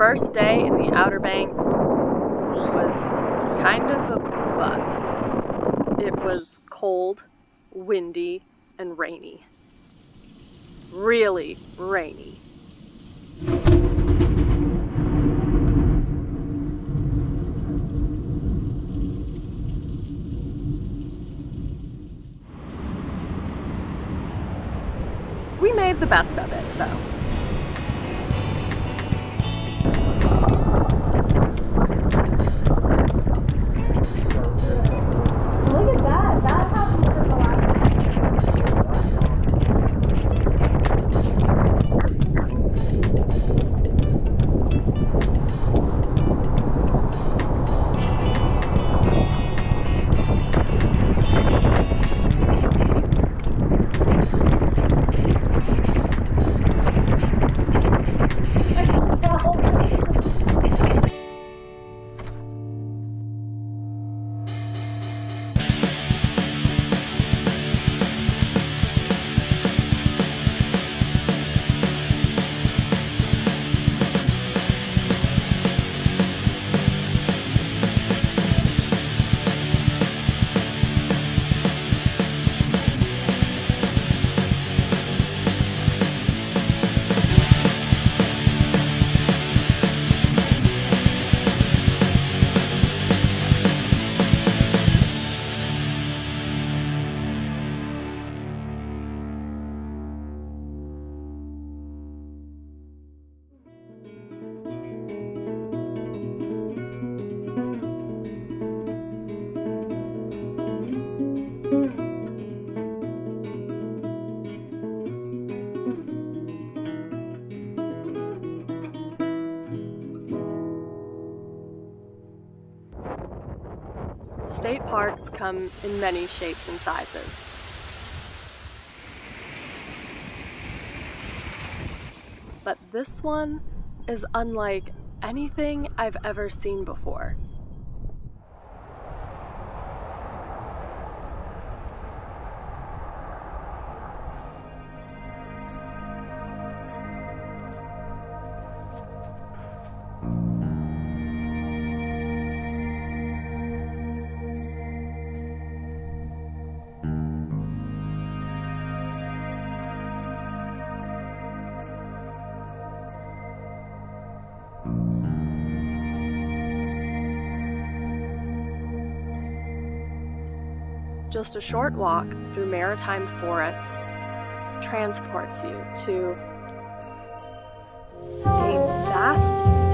first day in the Outer Banks was kind of a bust. It was cold, windy, and rainy. Really rainy. We made the best of it, though. Come in many shapes and sizes. But this one is unlike anything I've ever seen before. Just a short walk through maritime forest transports you to a vast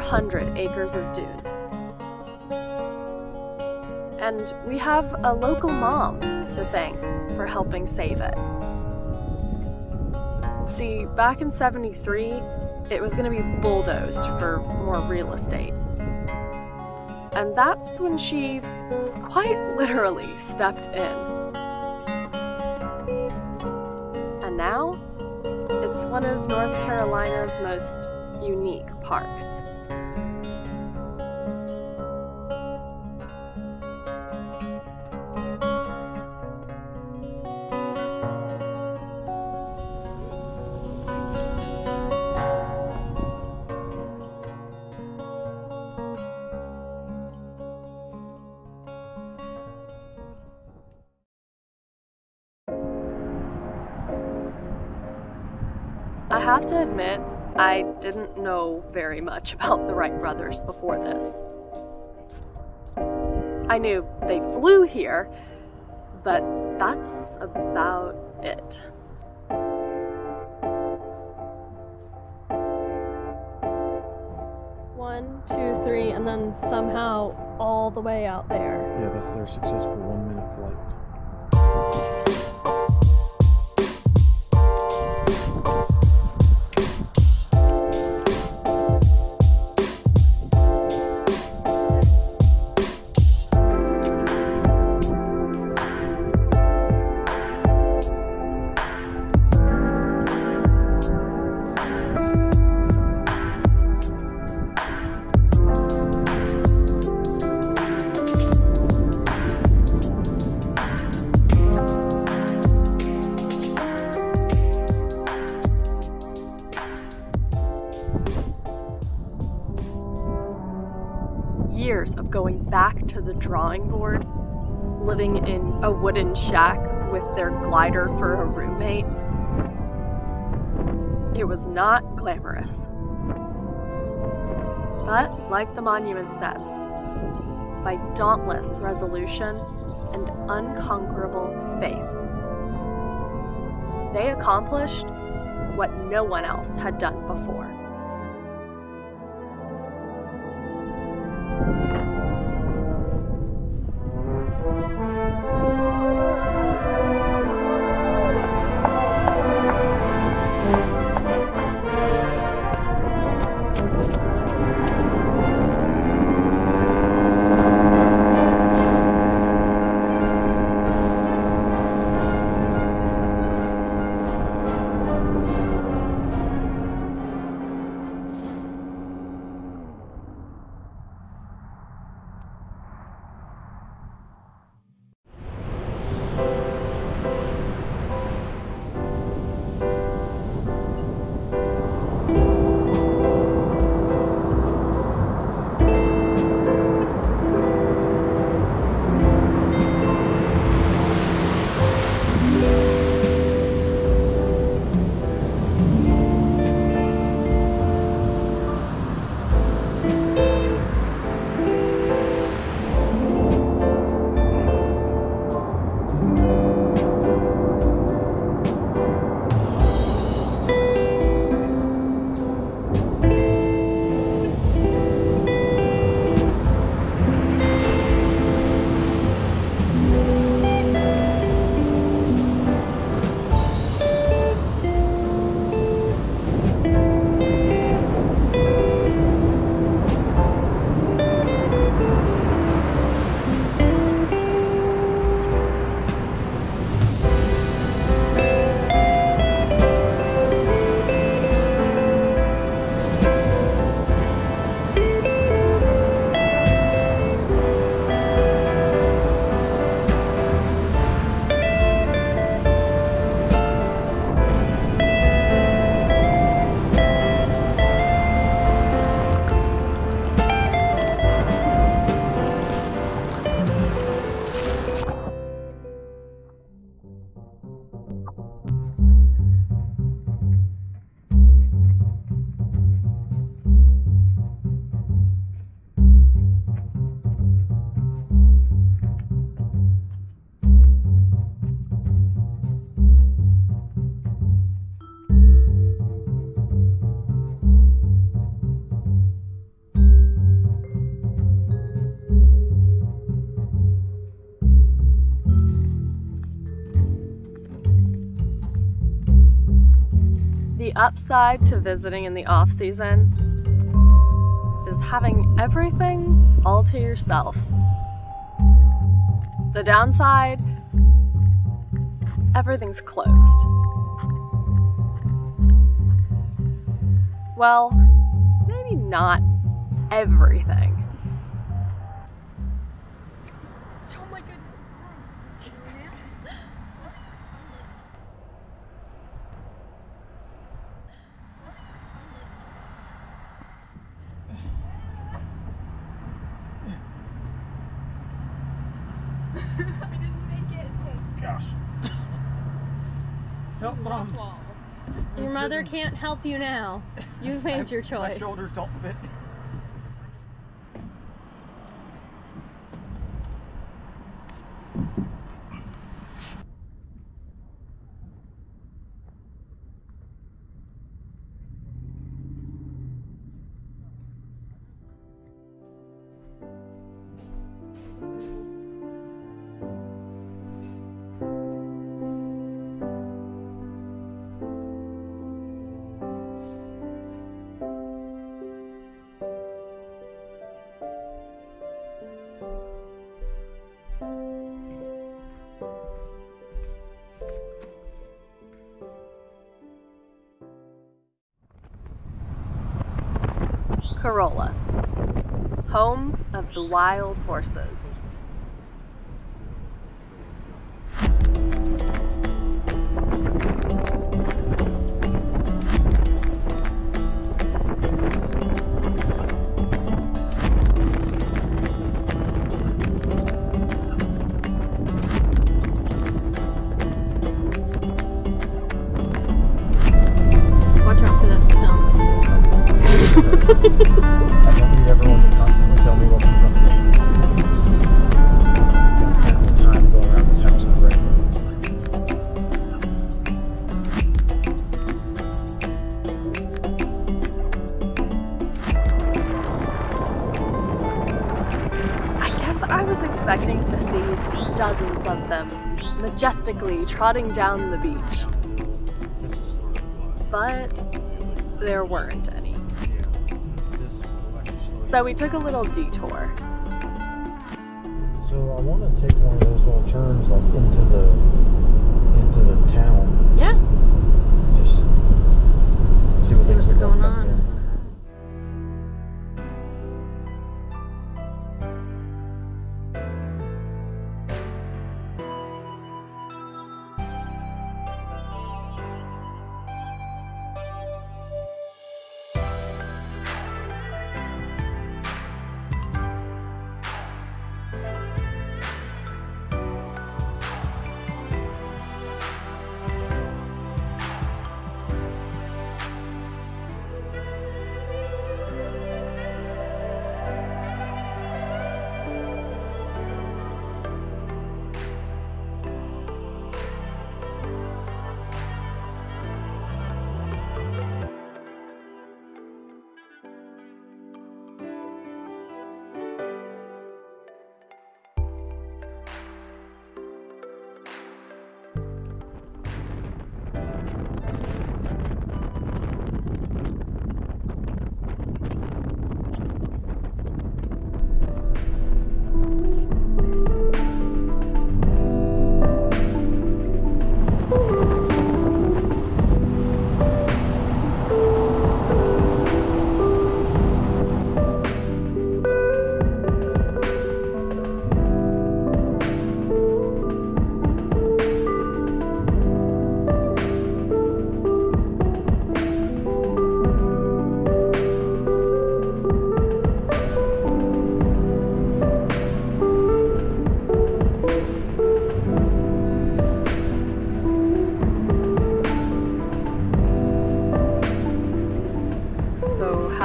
400 acres of dunes. And we have a local mom to thank for helping save it. See, back in 73, it was going to be bulldozed for more real estate. And that's when she quite literally stepped in. And now, it's one of North Carolina's most unique parks. To admit, I didn't know very much about the Wright brothers before this. I knew they flew here, but that's about it. One, two, three, and then somehow all the way out there. Yeah, that's their successful one minute flight. Drawing board, living in a wooden shack with their glider for a roommate. It was not glamorous. But, like the monument says, by dauntless resolution and unconquerable faith, they accomplished what no one else had done before. Upside to visiting in the off season is having everything all to yourself. The downside, everything's closed. Well, maybe not everything. Oh my goodness. I didn't make it. Gosh. Help mom. Your mother can't help you now. You've made your My choice. shoulders don't fit. Corolla, home of the wild horses. Majestically trotting down the beach, but there weren't any. So we took a little detour. So I want to take one of those little turns like into the into the town. Yeah. Just see what See things what's look going back on.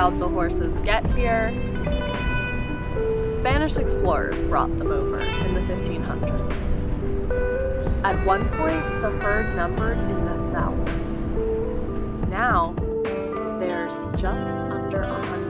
How'd the horses get here? Spanish explorers brought them over in the 1500s. At one point, the herd numbered in the thousands. Now, there's just under a hundred.